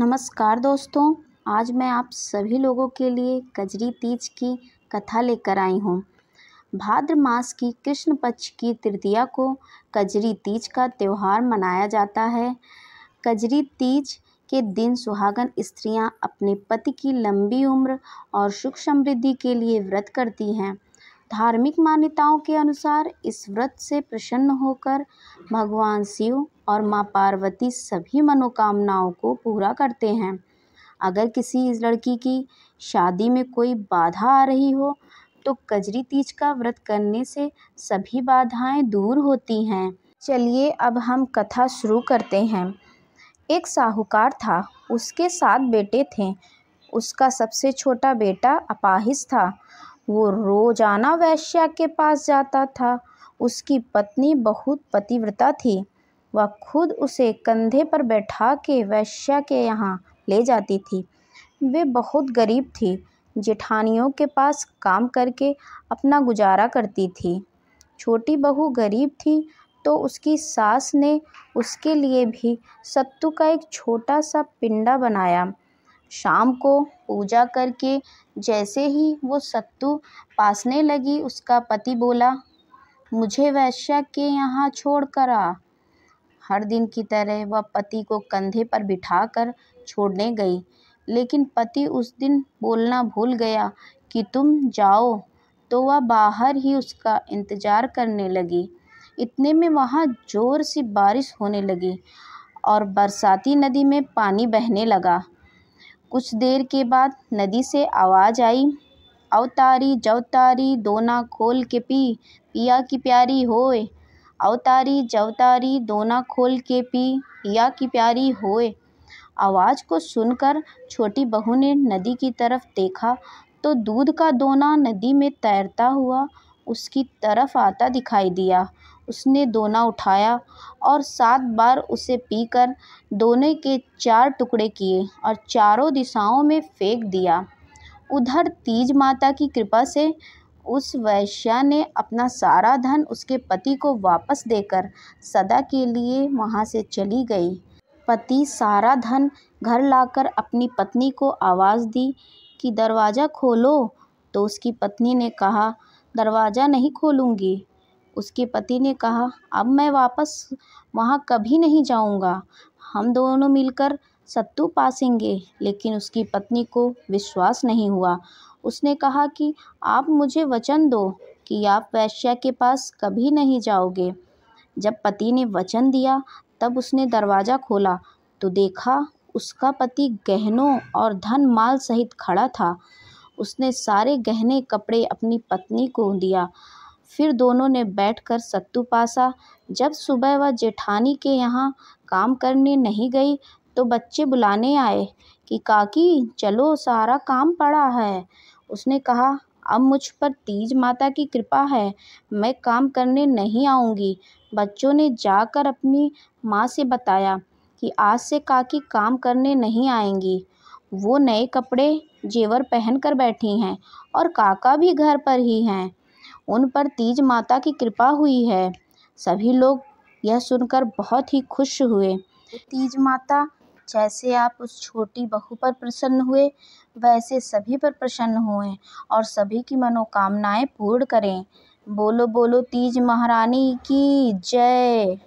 नमस्कार दोस्तों, आज मैं आप सभी लोगों के लिए कजरी तीज की कथा लेकर आई हूँ। भाद्र मास की कृष्ण पक्ष की तृतीया को कजरी तीज का त्यौहार मनाया जाता है। कजरी तीज के दिन सुहागन स्त्रियाँ अपने पति की लंबी उम्र और सुख समृद्धि के लिए व्रत करती हैं। धार्मिक मान्यताओं के अनुसार इस व्रत से प्रसन्न होकर भगवान शिव और माँ पार्वती सभी मनोकामनाओं को पूरा करते हैं। अगर किसी इस लड़की की शादी में कोई बाधा आ रही हो तो कजरी तीज का व्रत करने से सभी बाधाएँ दूर होती हैं। चलिए अब हम कथा शुरू करते हैं। एक साहूकार था, उसके सात बेटे थे। उसका सबसे छोटा बेटा अपाहिज था। वो रोज़ाना वैश्या के पास जाता था। उसकी पत्नी बहुत पतिव्रता थी। वह खुद उसे कंधे पर बैठा के वैश्या के यहाँ ले जाती थी। वे बहुत गरीब थी, जेठानियों के पास काम करके अपना गुजारा करती थी। छोटी बहू गरीब थी तो उसकी सास ने उसके लिए भी सत्तू का एक छोटा सा पिंडा बनाया। शाम को पूजा करके जैसे ही वो सत्तू पासने लगी, उसका पति बोला, मुझे वैश्या के यहाँ छोड़ कर आ। हर दिन की तरह वह पति को कंधे पर बिठाकर छोड़ने गई। लेकिन पति उस दिन बोलना भूल गया कि तुम जाओ। तो वह बाहर ही उसका इंतज़ार करने लगी। इतने में वहाँ ज़ोर सी बारिश होने लगी और बरसाती नदी में पानी बहने लगा। कुछ देर के बाद नदी से आवाज़ आई अवतारी जवतारी दोना खोल के पी, पिया की प्यारी होए। अवतारी जवतारी दोना खोल के पी, पिया की प्यारी होए। आवाज़ को सुनकर छोटी बहू ने नदी की तरफ़ देखा तो दूध का दोना नदी में तैरता हुआ उसकी तरफ़ आता दिखाई दिया। उसने दोना उठाया और सात बार उसे पीकर दोने के चार टुकड़े किए और चारों दिशाओं में फेंक दिया। उधर तीज माता की कृपा से उस वैश्या ने अपना सारा धन उसके पति को वापस देकर सदा के लिए वहाँ से चली गई। पति सारा धन घर लाकर अपनी पत्नी को आवाज़ दी कि, दरवाज़ा खोलो। तो उसकी पत्नी ने कहा, दरवाज़ा नहीं खोलूँगी। उसके पति ने कहा, अब मैं वापस वहाँ कभी नहीं जाऊँगा। हम दोनों मिलकर सत्तू पासेंगे। लेकिन उसकी पत्नी को विश्वास नहीं हुआ। उसने कहा कि आप मुझे वचन दो कि आप वैश्या के पास कभी नहीं जाओगे। जब पति ने वचन दिया, तब उसने दरवाज़ा खोला तो देखा उसका पति गहनों और धन माल सहित खड़ा था। उसने सारे गहने कपड़े अपनी पत्नी को दिया। फिर दोनों ने बैठकर सत्तू पासा। जब सुबह वह जेठानी के यहाँ काम करने नहीं गई तो बच्चे बुलाने आए कि, काकी, चलो, सारा काम पड़ा है। उसने कहा, अब मुझ पर तीज माता की कृपा है। मैं काम करने नहीं आऊँगी। बच्चों ने जाकर अपनी माँ से बताया कि आज से काकी काम करने नहीं आएँगी। वो नए कपड़े, जेवर पहन कर बैठी हैं और काका भी घर पर ही हैं। उन पर तीज माता की कृपा हुई है। सभी लोग यह सुनकर बहुत ही खुश हुए। तीज माता जैसे आप उस छोटी बहू पर प्रसन्न हुए, वैसे सभी पर प्रसन्न हुए और सभी की मनोकामनाएँ पूर्ण करें। बोलो बोलो तीज महारानी की जय।